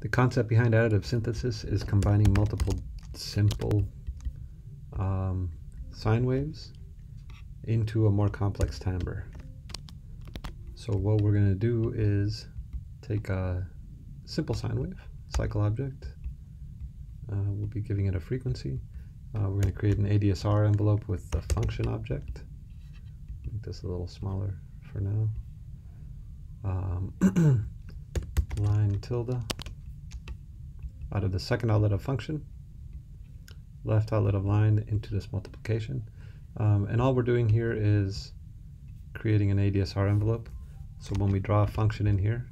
The concept behind additive synthesis is combining multiple simple um, sine waves into a more complex timbre. So what we're going to do is take a simple sine wave, cycle object. Uh, we'll be giving it a frequency. Uh, we're going to create an ADSR envelope with the function object. Make this a little smaller for now. Um, line tilde out of the second outlet of function, left outlet of line into this multiplication. Um, and all we're doing here is creating an ADSR envelope. So when we draw a function in here,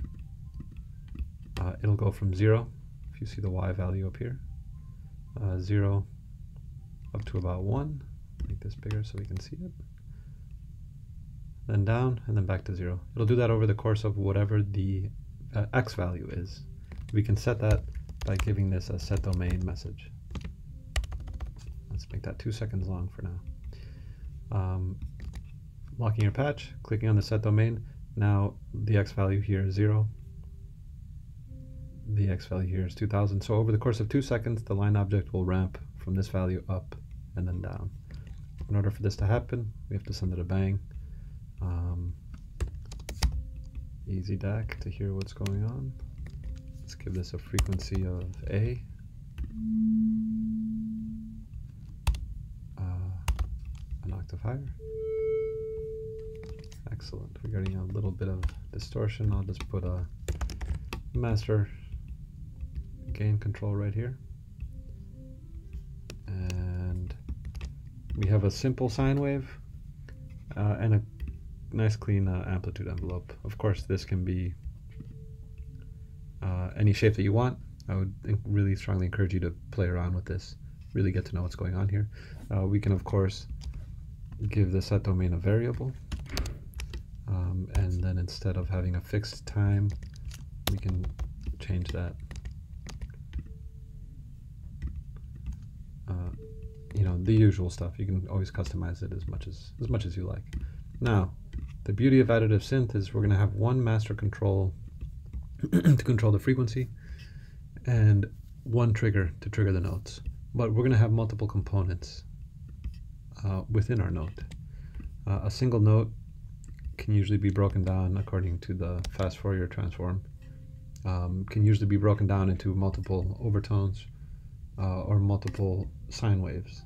uh, it'll go from 0, if you see the y value up here, uh, 0 up to about 1. Make this bigger so we can see it. Then down, and then back to 0. It'll do that over the course of whatever the uh, x value is. We can set that by giving this a set domain message. Let's make that two seconds long for now. Um, locking your patch, clicking on the set domain. Now the x value here is 0. The x value here is 2000. So over the course of two seconds, the line object will ramp from this value up and then down. In order for this to happen, we have to send it a bang. Um, easy DAC to hear what's going on. Let's give this a frequency of A. Uh, an octave higher. Excellent. We're getting a little bit of distortion. I'll just put a master gain control right here. And we have a simple sine wave uh, and a nice clean uh, amplitude envelope. Of course, this can be uh, any shape that you want. I would really strongly encourage you to play around with this, really get to know what's going on here. Uh, we can, of course, give the set domain a variable. Um, and then instead of having a fixed time, we can change that. Uh, you know, the usual stuff. You can always customize it as much as, as much as you like. Now, the beauty of additive synth is we're going to have one master control to control the frequency and one trigger to trigger the notes. But we're going to have multiple components uh, within our note. Uh, a single note can usually be broken down according to the fast Fourier transform. Um, can usually be broken down into multiple overtones uh, or multiple sine waves.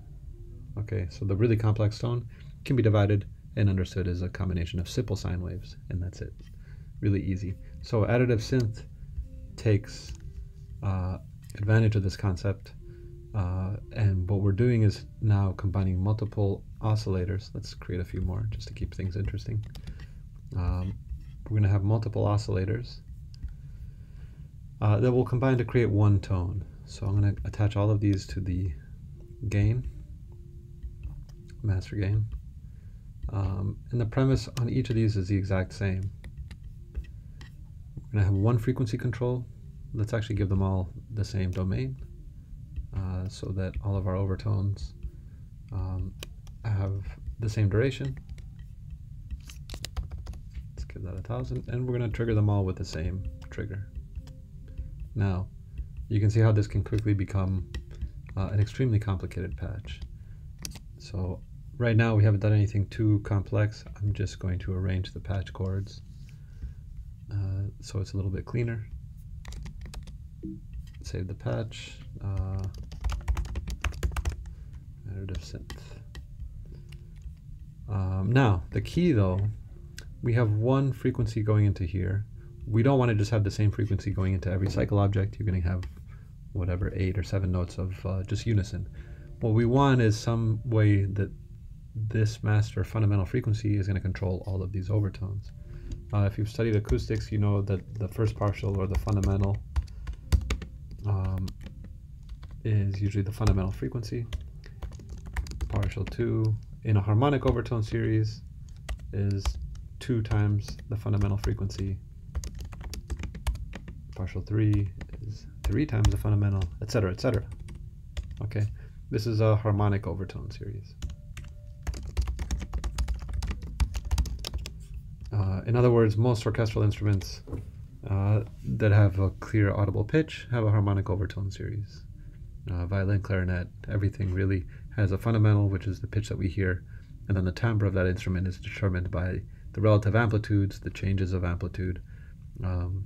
Okay, so the really complex tone can be divided and understood as a combination of simple sine waves, and that's it. Really easy. So additive synth takes uh, advantage of this concept, uh, and what we're doing is now combining multiple oscillators. Let's create a few more just to keep things interesting. Um, we're going to have multiple oscillators uh, that will combine to create one tone. So I'm going to attach all of these to the gain, master gain. Um, and the premise on each of these is the exact same. Going to have one frequency control. Let's actually give them all the same domain uh, so that all of our overtones um, have the same duration. Let's give that a thousand. And we're going to trigger them all with the same trigger. Now, you can see how this can quickly become uh, an extremely complicated patch. So Right now we haven't done anything too complex. I'm just going to arrange the patch cords so it's a little bit cleaner. Save the patch. Uh, additive synth. Um, now, the key though, we have one frequency going into here. We don't want to just have the same frequency going into every cycle object. You're going to have whatever, eight or seven notes of uh, just unison. What we want is some way that this master fundamental frequency is going to control all of these overtones. Uh, if you've studied acoustics, you know that the first partial or the fundamental um, is usually the fundamental frequency. Partial 2 in a harmonic overtone series is 2 times the fundamental frequency. Partial 3 is 3 times the fundamental, etc., etc. Okay, this is a harmonic overtone series. Uh, in other words, most orchestral instruments uh, that have a clear audible pitch have a harmonic overtone series. Uh, violin, clarinet, everything really has a fundamental, which is the pitch that we hear, and then the timbre of that instrument is determined by the relative amplitudes, the changes of amplitude um,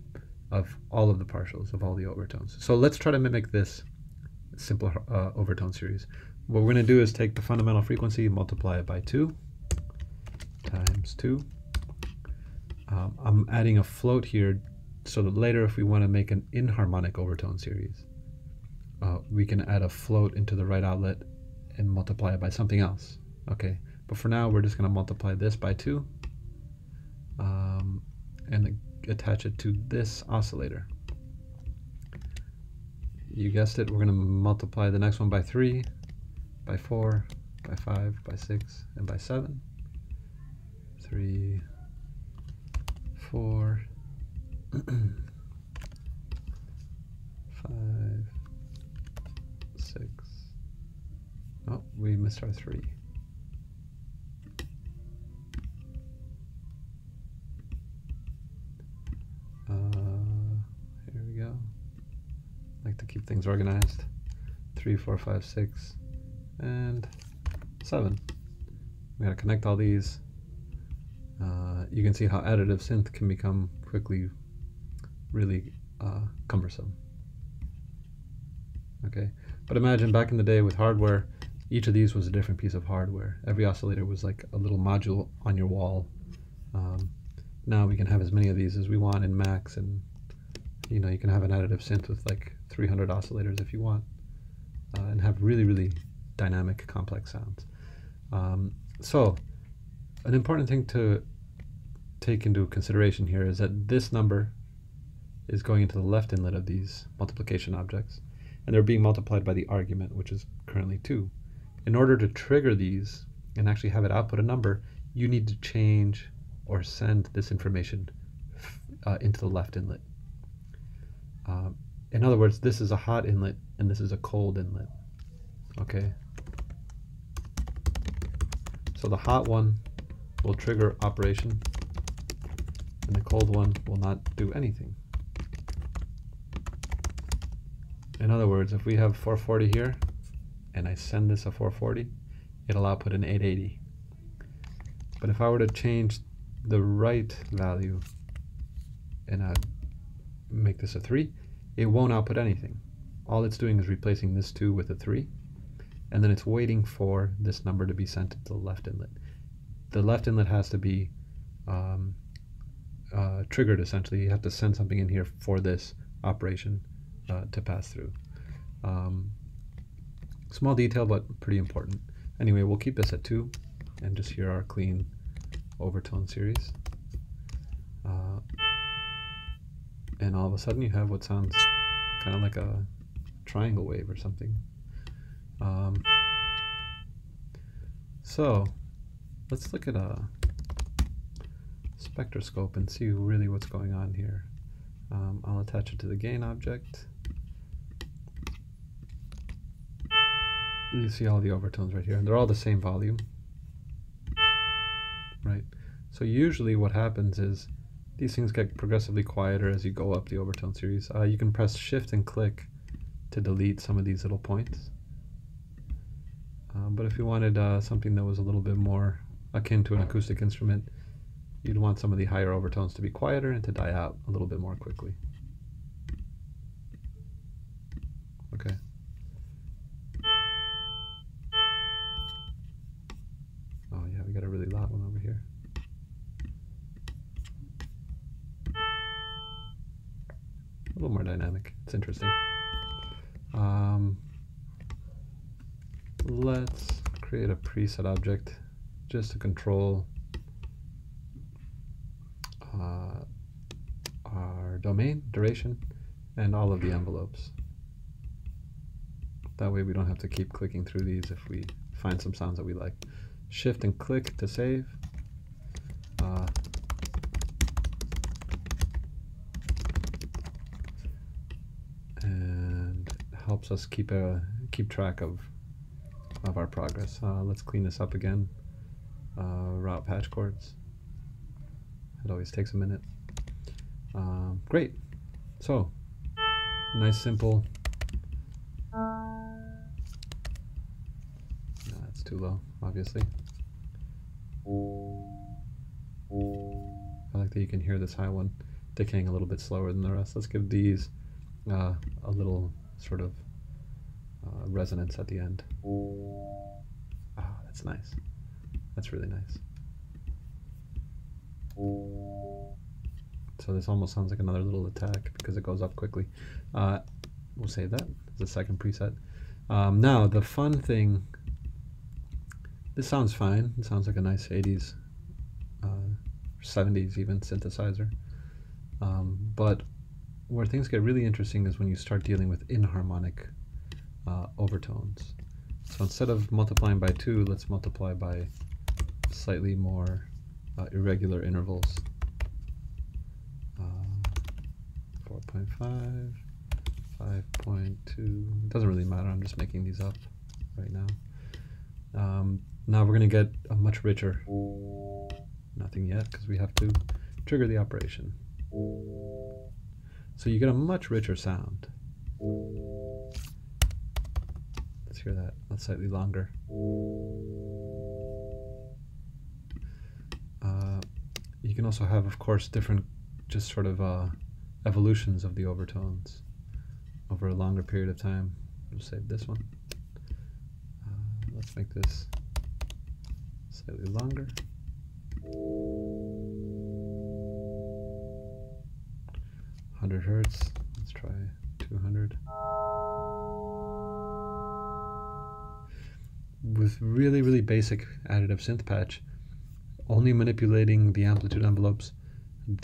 of all of the partials, of all the overtones. So let's try to mimic this simple uh, overtone series. What we're going to do is take the fundamental frequency, multiply it by 2 times 2. Um, I'm adding a float here so that later if we want to make an inharmonic overtone series, uh, we can add a float into the right outlet and multiply it by something else. Okay, but for now we're just going to multiply this by 2 um, and attach it to this oscillator. You guessed it, we're going to multiply the next one by 3, by 4, by 5, by 6, and by 7. 3, 4, 5, 6. Oh, we missed our 3. Uh, here we go. like to keep things organized. Three, four, five, six, and seven. We gotta connect all these. You can see how additive synth can become quickly really uh, cumbersome. Okay, but imagine back in the day with hardware, each of these was a different piece of hardware. Every oscillator was like a little module on your wall. Um, now we can have as many of these as we want in Max, and you know you can have an additive synth with like 300 oscillators if you want uh, and have really really dynamic complex sounds um, so an important thing to take into consideration here is that this number is going into the left inlet of these multiplication objects and they're being multiplied by the argument which is currently 2 in order to trigger these and actually have it output a number you need to change or send this information uh, into the left inlet. Um, in other words, this is a hot inlet and this is a cold inlet. Okay. So the hot one will trigger operation and the cold one will not do anything. In other words, if we have 440 here and I send this a 440, it'll output an 880. But if I were to change the right value and I make this a 3, it won't output anything. All it's doing is replacing this 2 with a 3, and then it's waiting for this number to be sent to the left inlet. The left inlet has to be um, uh, triggered essentially. You have to send something in here for this operation uh, to pass through. Um, small detail, but pretty important. Anyway, we'll keep this at 2 and just hear our clean overtone series. Uh, and all of a sudden you have what sounds kind of like a triangle wave or something. Um, so let's look at a spectroscope and see really what's going on here. Um, I'll attach it to the gain object. You see all the overtones right here, and they're all the same volume right? So usually what happens is these things get progressively quieter as you go up the overtone series. Uh, you can press shift and click to delete some of these little points. Um, but if you wanted uh, something that was a little bit more akin to an acoustic instrument, you'd want some of the higher overtones to be quieter and to die out a little bit more quickly. Okay. Oh yeah, we got a really loud one over here. A little more dynamic. It's interesting. Um, let's create a preset object just to control uh, our domain, duration, and all of the envelopes. That way we don't have to keep clicking through these if we find some sounds that we like. Shift and click to save. Uh, helps us keep a keep track of of our progress. Uh, let's clean this up again. Uh, route patch cords. It always takes a minute. Um, great. So, nice, simple. That's too low, obviously. I like that you can hear this high one decaying a little bit slower than the rest. Let's give these uh, a little sort of uh, resonance at the end. Ah, that's nice. That's really nice. So this almost sounds like another little attack because it goes up quickly. Uh, we'll save that as a second preset. Um, now, the fun thing, this sounds fine. It sounds like a nice 80s, uh, 70s even synthesizer. Um, but where things get really interesting is when you start dealing with inharmonic uh, overtones. So instead of multiplying by 2, let's multiply by slightly more uh, irregular intervals. Uh, 4.5, 5.2, doesn't really matter, I'm just making these up right now. Um, now we're going to get a much richer, nothing yet because we have to trigger the operation. So you get a much richer sound. Let's hear that. That's slightly longer. Uh, you can also have, of course, different just sort of uh, evolutions of the overtones over a longer period of time. We'll save this one. Uh, let's make this slightly longer. 100 hertz. Let's try 200. With really, really basic additive synth patch, only manipulating the amplitude envelopes,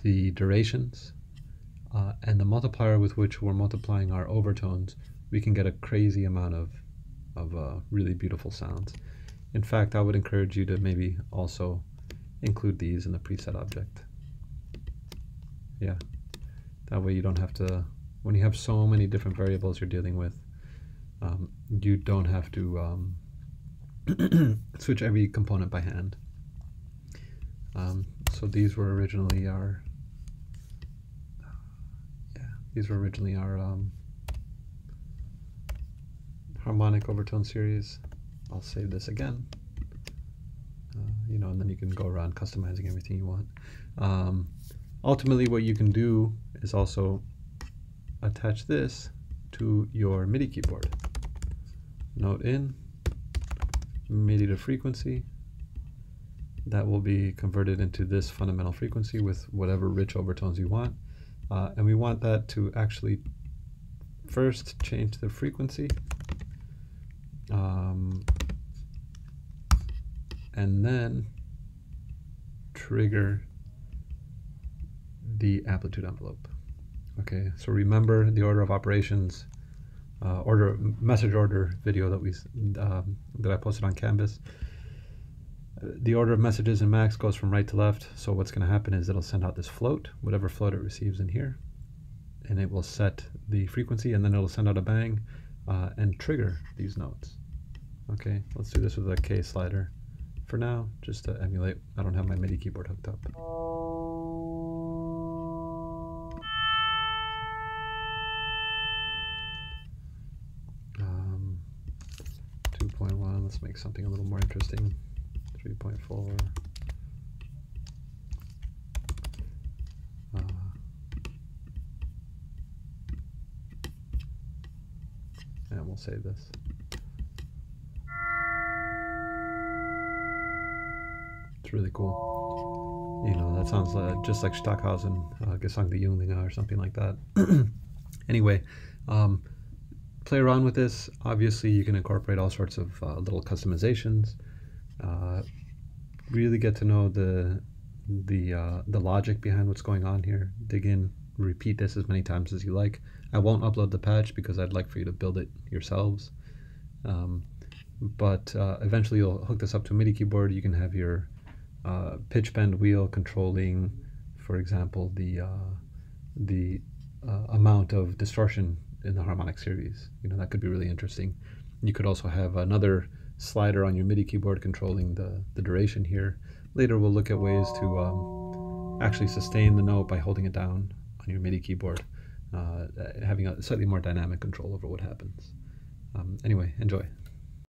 the durations, uh, and the multiplier with which we're multiplying our overtones, we can get a crazy amount of, of uh, really beautiful sounds. In fact, I would encourage you to maybe also include these in the preset object. Yeah. That way you don't have to, when you have so many different variables you're dealing with, um, you don't have to um, switch every component by hand. Um, so these were originally our, these were originally our um, harmonic overtone series. I'll save this again. Uh, you know, and then you can go around customizing everything you want. Um, ultimately, what you can do is also attach this to your MIDI keyboard. Note in, MIDI to frequency. That will be converted into this fundamental frequency with whatever rich overtones you want. Uh, and we want that to actually first change the frequency. Um, and then trigger the amplitude envelope. Okay, so remember the order of operations, uh, order message order video that we um, that I posted on Canvas. The order of messages in Max goes from right to left. So what's going to happen is it'll send out this float, whatever float it receives in here, and it will set the frequency, and then it'll send out a bang uh, and trigger these notes. Okay, let's do this with a K slider. For now, just to emulate, I don't have my MIDI keyboard hooked up. 2.1. let's make something a little more interesting. 3.4. Uh, and we'll save this. It's really cool. You know, that sounds uh, just like Stockhausen, uh, Gesang der Jünglinge or something like that. anyway, um, play around with this. Obviously, you can incorporate all sorts of uh, little customizations. Uh, really get to know the the uh, the logic behind what's going on here. Dig in, repeat this as many times as you like. I won't upload the patch because I'd like for you to build it yourselves. Um, but uh, eventually, you'll hook this up to a MIDI keyboard. You can have your uh, pitch bend wheel controlling, for example, the uh, the amount of distortion in the harmonic series. You know, that could be really interesting. You could also have another slider on your MIDI keyboard controlling the, the duration here. Later we'll look at ways to um, actually sustain the note by holding it down on your MIDI keyboard, uh, having a slightly more dynamic control over what happens. Um, anyway, enjoy.